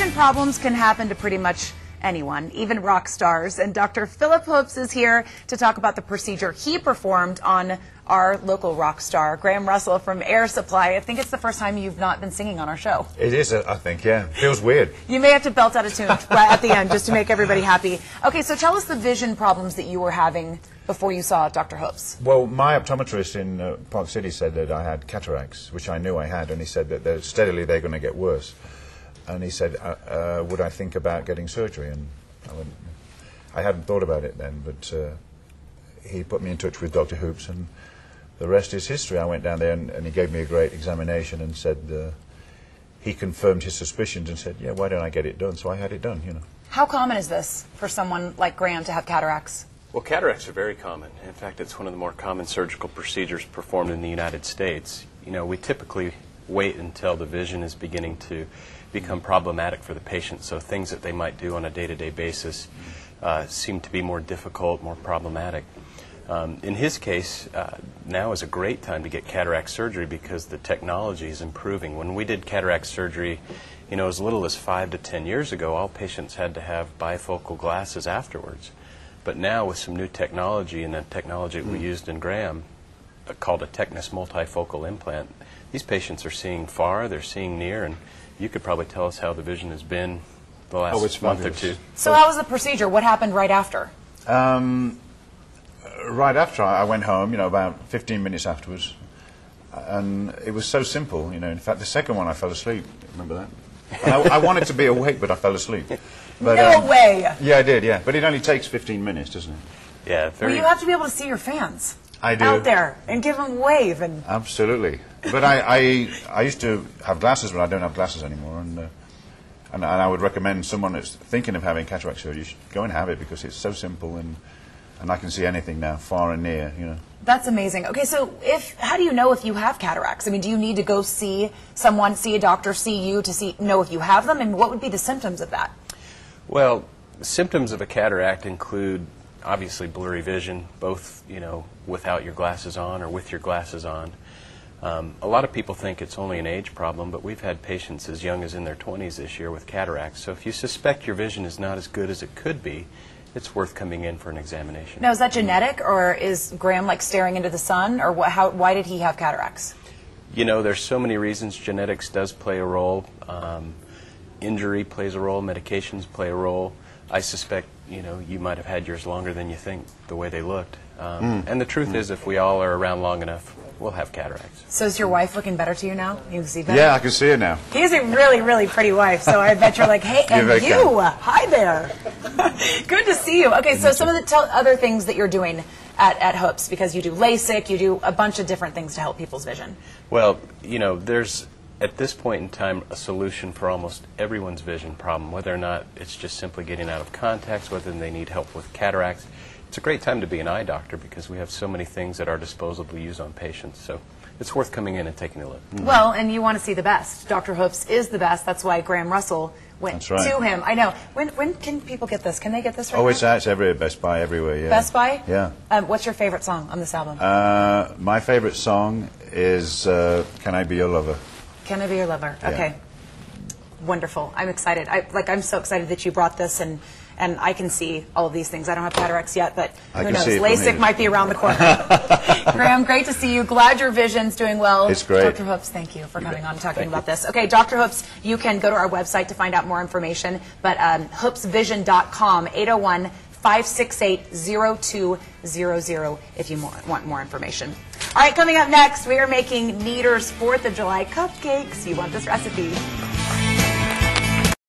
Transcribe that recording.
Vision problems can happen to pretty much anyone, even rock stars. And Dr. Phillip Hoopes is here to talk about the procedure he performed on our local rock star, Graham Russell from Air Supply. I think it's the first time you've not been singing on our show. It is, uh, I think, yeah. Feels weird. You may have to belt out a tune right at the end just to make everybody happy. Okay, so tell us the vision problems that you were having before you saw Dr. Hoopes. Well, my optometrist in uh, Park City said that I had cataracts, which I knew I had, and he said that they're, steadily they're going to get worse. And he said, uh, uh, would I think about getting surgery? And I, went, I hadn't thought about it then, but uh, he put me in touch with Dr. Hoopes, and the rest is history. I went down there, and, and he gave me a great examination and said, uh, he confirmed his suspicions and said, yeah, why don't I get it done? So I had it done, you know. How common is this for someone like Graham to have cataracts? Well, cataracts are very common. In fact, it's one of the more common surgical procedures performed in the United States. You know, we typically wait until the vision is beginning to become problematic for the patient, so things that they might do on a day-to-day basis uh, seem to be more difficult, more problematic. Um, in his case, uh, now is a great time to get cataract surgery because the technology is improving. When we did cataract surgery, you know, as little as five to ten years ago, all patients had to have bifocal glasses afterwards. But now with some new technology and the technology that we used in Graham, called a Tecnis multifocal implant, these patients are seeing far, they're seeing near, and you could probably tell us how the vision has been the last Oh, it's month or two. So how was the procedure? What happened right after? Um, right after I I went home, you know, about 15 minutes afterwards, and it was so simple, you know. In fact, the second one I fell asleep. Remember that? I, I wanted to be awake, but I fell asleep. But, no um, way. Yeah, I did. Yeah, but it only takes 15 minutes, doesn't it? Yeah, Very... Well, you have to be able to see your fans I do. out there and give them a wave. And Absolutely. But I, I, I used to have glasses, but I don't have glasses anymore, and. Uh, and, and I would recommend someone that's thinking of having cataract surgery, you should go and have it because it's so simple and, and I can see anything now, far and near, you know. that's amazing. Okay, so if how do you know if you have cataracts? I mean, do you need to go see someone, see a doctor, see you to see know if you have them? And what would be the symptoms of that? Well, symptoms of a cataract include obviously blurry vision, both you know without your glasses on or with your glasses on. Um, a lot of people think it's only an age problem, but we've had patients as young as in their 20s this year with cataracts. So if you suspect your vision is not as good as it could be, it's worth coming in for an examination. Now, is that genetic, or is Graham like staring into the sun, or what, how, why did he have cataracts? You know, there's so many reasons. Genetics does play a role. Um, injury plays a role. Medications play a role. I suspect, you know, you might have had yours longer than you think, the way they looked. Um, And the truth is, if we all are around long enough, we'll have cataracts. So is your wife looking better to you now? You can see better. Yeah, I can see it now. He's a really, really pretty wife, so I bet you're like, hey, and very you, hi there. Good to see you. Okay, so some of the tell other things that you're doing at, at Hoopes, because you do LASIK, you do a bunch of different things to help people's vision. Well, you know, there's at this point in time a solution for almost everyone's vision problem, whether or not it's just simply getting out of contacts, whether they need help with cataracts. It's a great time to be an eye doctor because we have so many things at our disposal to use on patients. So it's worth coming in and taking a look. Well, and you want to see the best. Dr. Hoopes is the best. That's why Graham Russell went right. to him. I know. When, when can people get this? Can they get this right Oh, now? it's, it's everywhere, Best Buy, everywhere, yeah. Best Buy? Yeah. Um, what's your favorite song on this album? Uh, my favorite song is uh, Can I Be Your Lover? Can I be your lover? Yeah. Okay. Wonderful. I'm excited. I, like I'm so excited that you brought this and and I can see all of these things. I don't have cataracts yet, but I who knows? LASIK might be around the corner. Graham, great to see you. Glad your vision's doing well. It's great. Dr. Hoopes, thank you for coming on and talking about this. Okay, Dr. Hoopes, you can go to our website to find out more information, but um, hoopesvision.com, 801 568 0200 if you more, want more information. All right, coming up next, we are making Neater's 4th of July cupcakes. You want this recipe.